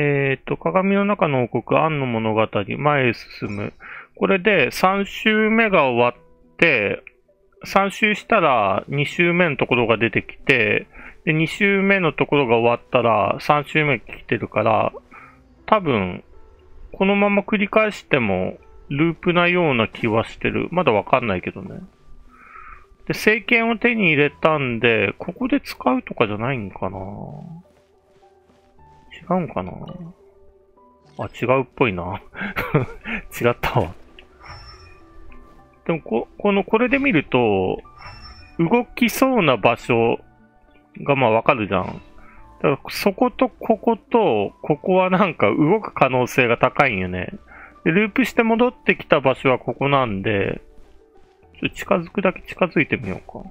えっ、と、鏡の中の王国、アンの物語、前へ進む。これで3周目が終わって、3周したら2周目のところが出てきて、で、2周目のところが終わったら3周目来てるから、多分、このまま繰り返してもループなような気はしてる。まだわかんないけどね。で、聖剣を手に入れたんで、ここで使うとかじゃないんかな違うんかな？あ、違うっぽいな。違ったわ。でもこ、この、これで見ると、動きそうな場所がまあわかるじゃん。だからそことここと、ここはなんか動く可能性が高いんよね。で、ループして戻ってきた場所はここなんで、ちょっと近づくだけ近づいてみようか。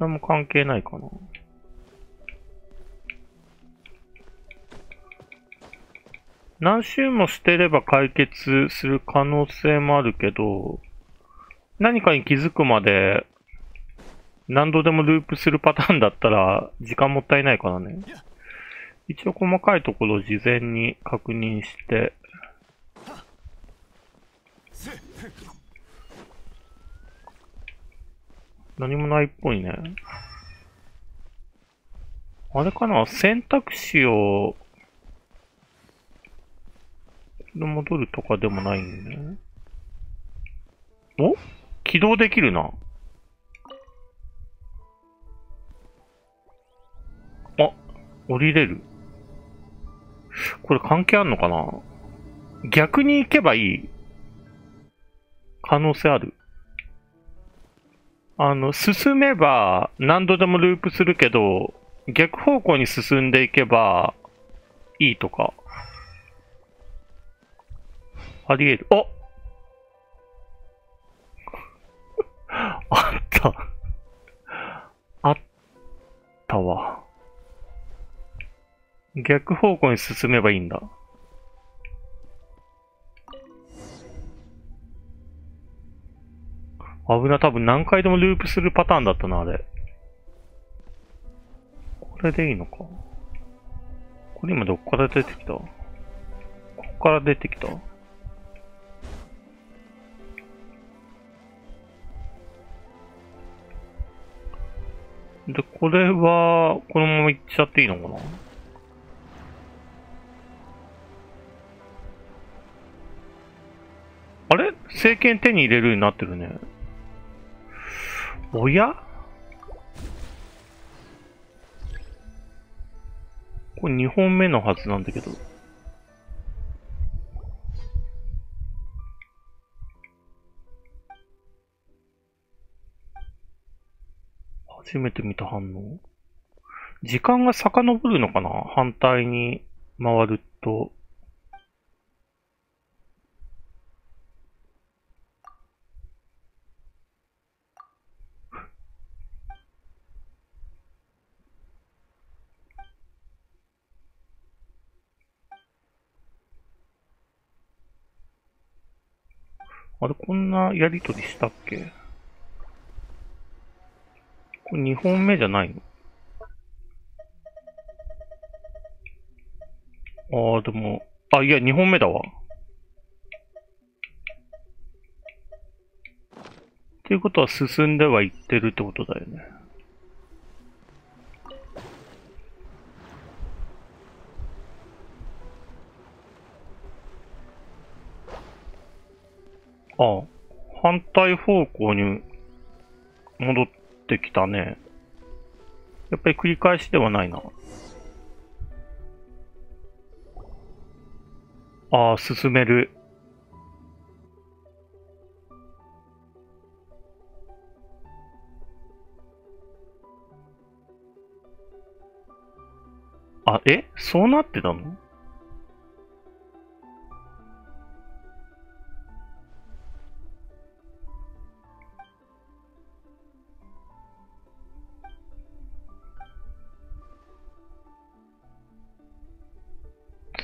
何も関係ないかな。何周もしてれば解決する可能性もあるけど、何かに気づくまで何度でもループするパターンだったら時間もったいないからね。一応細かいところを事前に確認して、何もないっぽいね。あれかな？選択肢を、戻るとかでもないんね。お？起動できるな。あ、降りれる。これ関係あんのかな？逆に行けばいい可能性ある。あの、進めば何度でもループするけど、逆方向に進んでいけばいいとか。あり得る。お あった。あったわ。逆方向に進めばいいんだ。危な、多分何回でもループするパターンだったな、あれ。これでいいのか。これ今どっから出てきた？ここから出てきたで、これは、このまま行っちゃっていいのかな？あれ？聖剣手に入れるようになってるね。おや？これ2本目のはずなんだけど。初めて見た反応。時間が遡るのかな？反対に回ると。あれ、こんなやりとりしたっけ？これ2本目じゃないの？ああ、でも、あ、いや、2本目だわ。っていうことは進んではいってるってことだよね。ああ、反対方向に戻ってきたね。やっぱり繰り返しではないな。ああ、進める。あ、え？そうなってたの？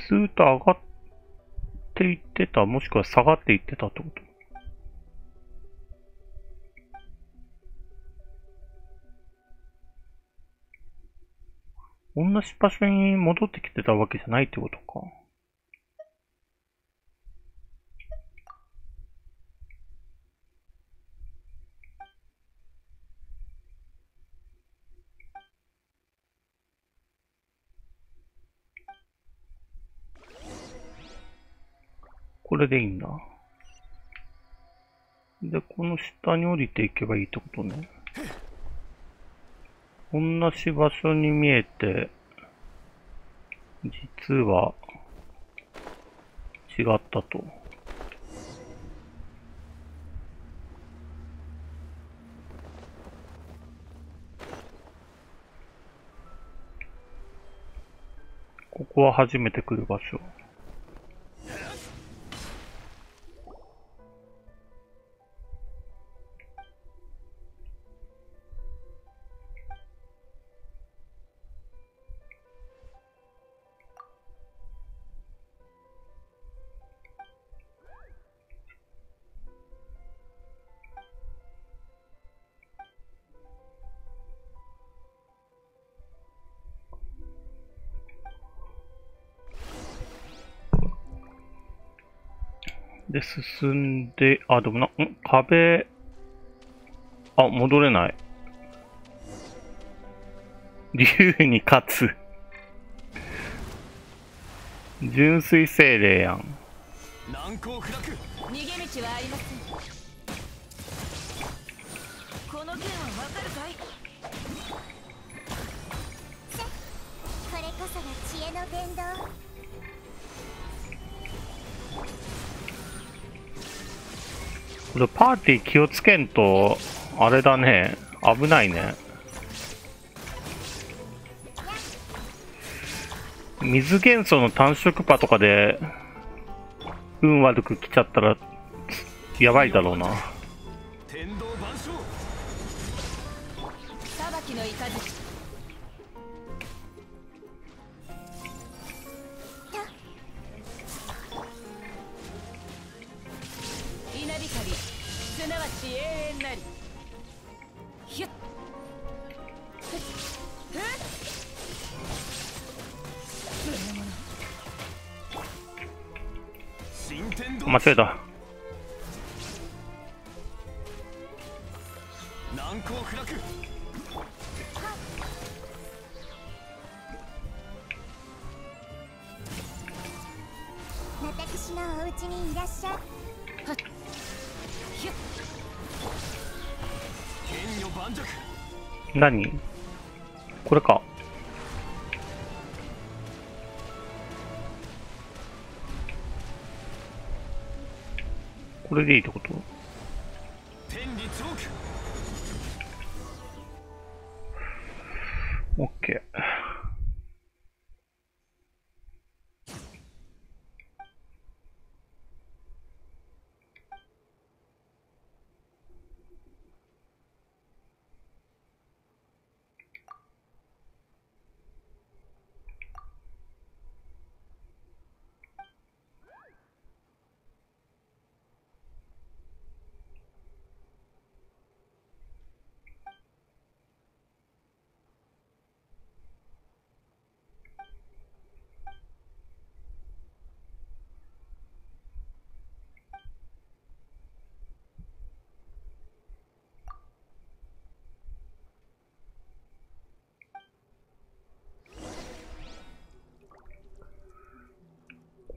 ずーっと上がっていってた、もしくは下がっていってたってこと？同じ場所に戻ってきてたわけじゃないってことか。これでいいんだ。で、この下に降りていけばいいってことね。同じ場所に見えて、実は、違ったと。ここは初めて来る場所。で、進んで、あ、でもな、ん？壁、あ、戻れない。竜に勝つ。純粋精霊やん。難攻不落逃げ道はありませんこの剣はこれパーティー気をつけんと、あれだね。危ないね。水元素の単色パとかで、運悪く来ちゃったら、やばいだろうな。天道万象裁きの雷稲永遠なり。ひゅっ。ふっ。ふっ。新天道間違えた。難攻不落。私のお家にいらっしゃい何？これか。これでいいってこと？オッケー。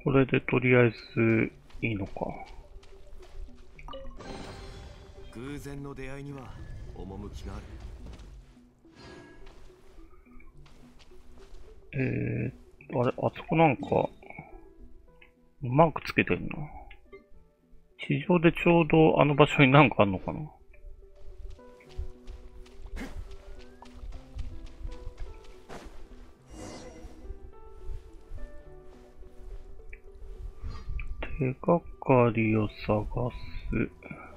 これでとりあえずいいのか。偶然の出会いには趣があるえー、あれ、あそこなんか、マークつけてんな。地上でちょうどあの場所になんかあんのかな手がかりを探す。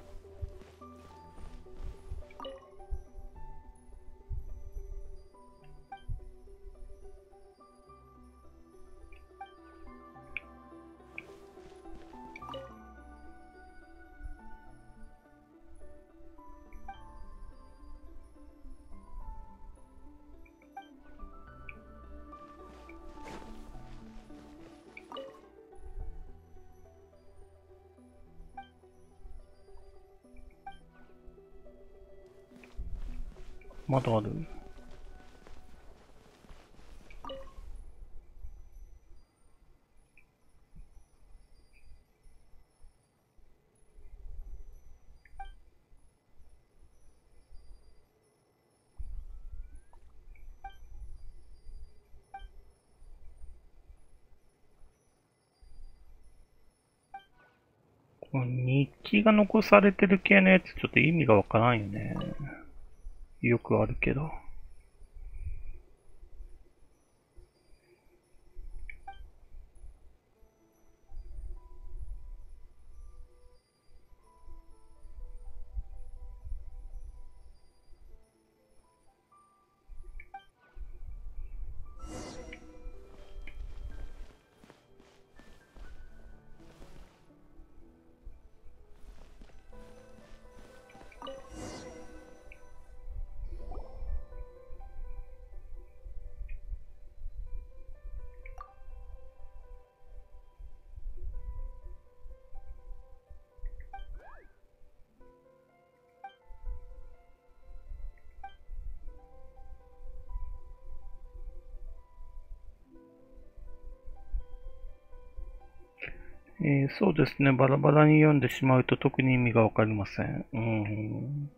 まだある日記が残されてる系のやつちょっと意味がわからんよね。よくあるけど。えーそうですね。バラバラに読んでしまうと特に意味がわかりません。うん。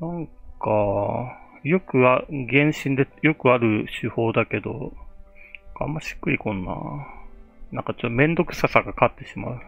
なんか、よくあ、原神でよくある手法だけど、あんましっくりこんな。なんかちょっとめんどくささが勝ってしまう。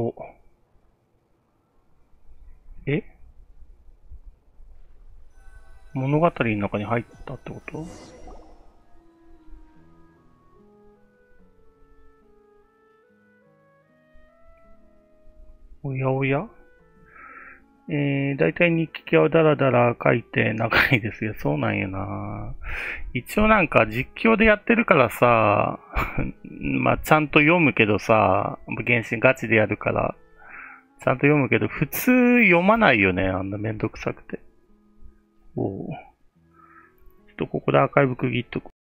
お。え？物語の中に入ったってこと？おやおや？えー、だいたい日記はダラダラ書いて長いですよ。そうなんやな一応なんか実況でやってるからさ、まあちゃんと読むけどさ、原神ガチでやるから、ちゃんと読むけど、普通読まないよね。あんなめんどくさくて。おちょっとここでアーカイブ区切っとく。